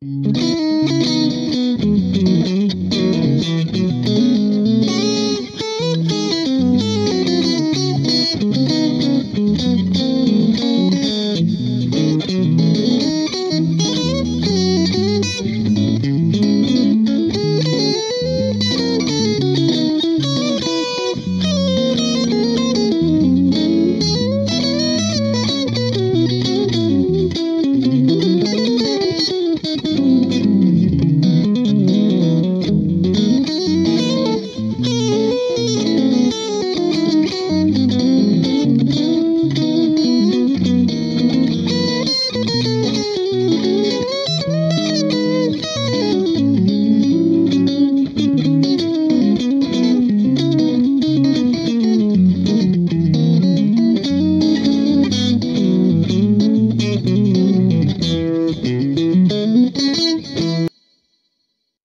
Música